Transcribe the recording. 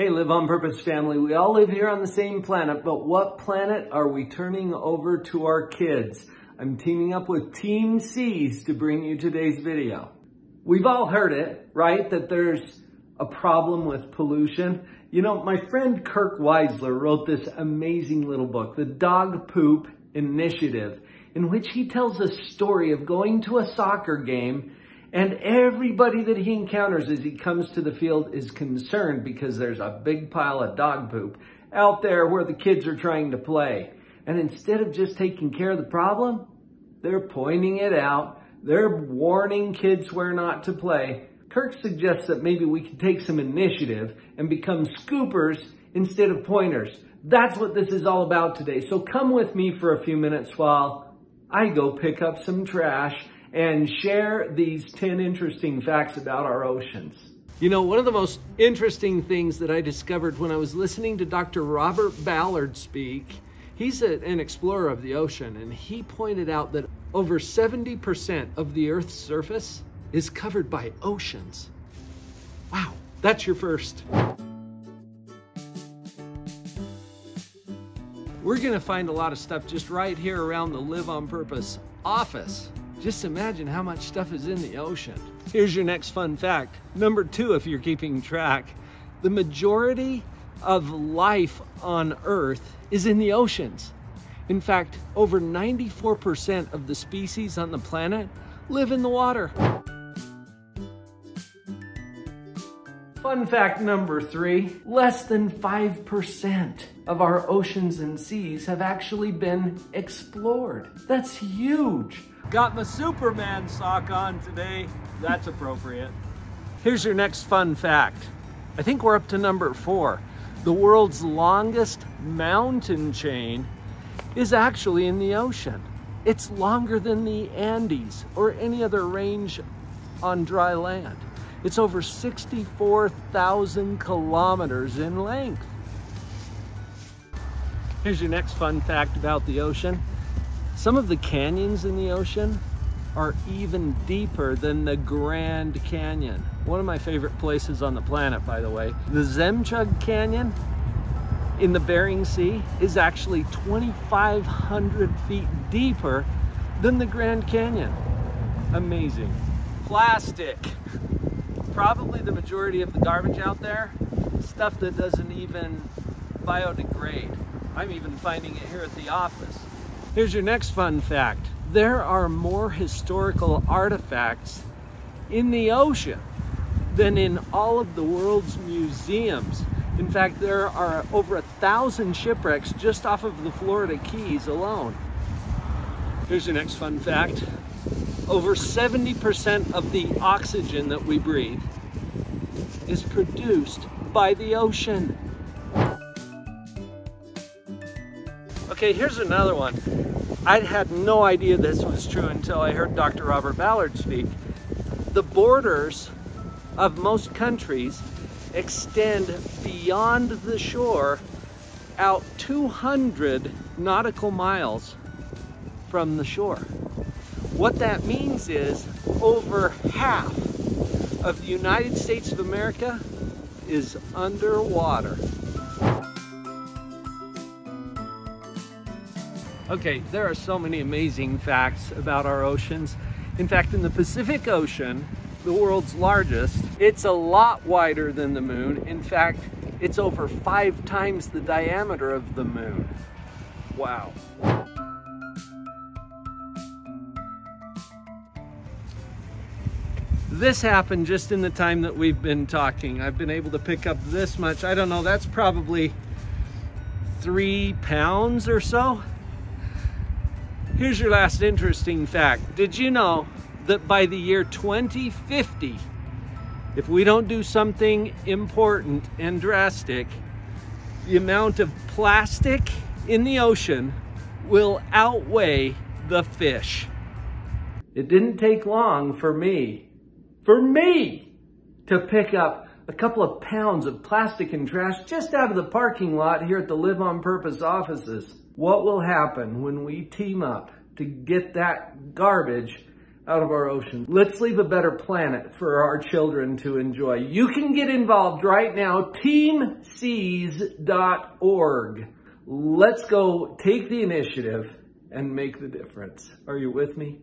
Hey, Live on Purpose family, we all live here on the same planet, but what planet are we turning over to our kids? I'm teaming up with Team Seas to bring you today's video. We've all heard it, right? That there's a problem with pollution. You know, my friend Kirk Weisler wrote this amazing little book, The Dog Poop Initiative, in which he tells a story of going to a soccer game and everybody that he encounters as he comes to the field is concerned because there's a big pile of dog poop out there where the kids are trying to play. And instead of just taking care of the problem, they're pointing it out. They're warning kids where not to play. Kirk suggests that maybe we could take some initiative and become scoopers instead of pointers. That's what this is all about today. So come with me for a few minutes while I go pick up some trash and share these 10 interesting facts about our oceans. You know, one of the most interesting things that I discovered when I was listening to Dr. Robert Ballard speak, he's a, an explorer of the ocean, and he pointed out that over 70% of the Earth's surface is covered by oceans. Wow, that's your first. We're gonna find a lot of stuff just right here around the Live on Purpose office. Just imagine how much stuff is in the ocean. Here's your next fun fact. Number two, if you're keeping track, the majority of life on Earth is in the oceans. In fact, over 94% of the species on the planet live in the water. Fun fact number three, less than 5% of our oceans and seas have actually been explored. That's huge. Got my Superman sock on today. That's appropriate. Here's your next fun fact. I think we're up to number four. The world's longest mountain chain is actually in the ocean. It's longer than the Andes or any other range on dry land. It's over 64,000 kilometers in length. Here's your next fun fact about the ocean. Some of the canyons in the ocean are even deeper than the Grand Canyon. One of my favorite places on the planet, by the way. The Zhemchug Canyon in the Bering Sea is actually 2,500 feet deeper than the Grand Canyon. Amazing. Plastic. Probably the majority of the garbage out there, stuff that doesn't even biodegrade. I'm even finding it here at the office. Here's your next fun fact. There are more historical artifacts in the ocean than in all of the world's museums. In fact, there are over a thousand shipwrecks just off of the Florida Keys alone. Here's your next fun fact. Over 70% of the oxygen that we breathe is produced by the ocean. Okay, here's another one. I had no idea this was true until I heard Dr. Robert Ballard speak. The borders of most countries extend beyond the shore out 200 nautical miles from the shore. What that means is over half of the United States of America is underwater. Okay, there are so many amazing facts about our oceans. In fact, in the Pacific Ocean, the world's largest, it's a lot wider than the moon. In fact, it's over five times the diameter of the moon. Wow. This happened just in the time that we've been talking. I've been able to pick up this much. I don't know, that's probably three pounds or so. Here's your last interesting fact. Did you know that by the year 2050, if we don't do something important and drastic, the amount of plastic in the ocean will outweigh the fish. It didn't take long for me, for me to pick up a couple of pounds of plastic and trash just out of the parking lot here at the Live on Purpose offices. What will happen when we team up to get that garbage out of our oceans? Let's leave a better planet for our children to enjoy. You can get involved right now, teamseas.org. Let's go take the initiative and make the difference. Are you with me?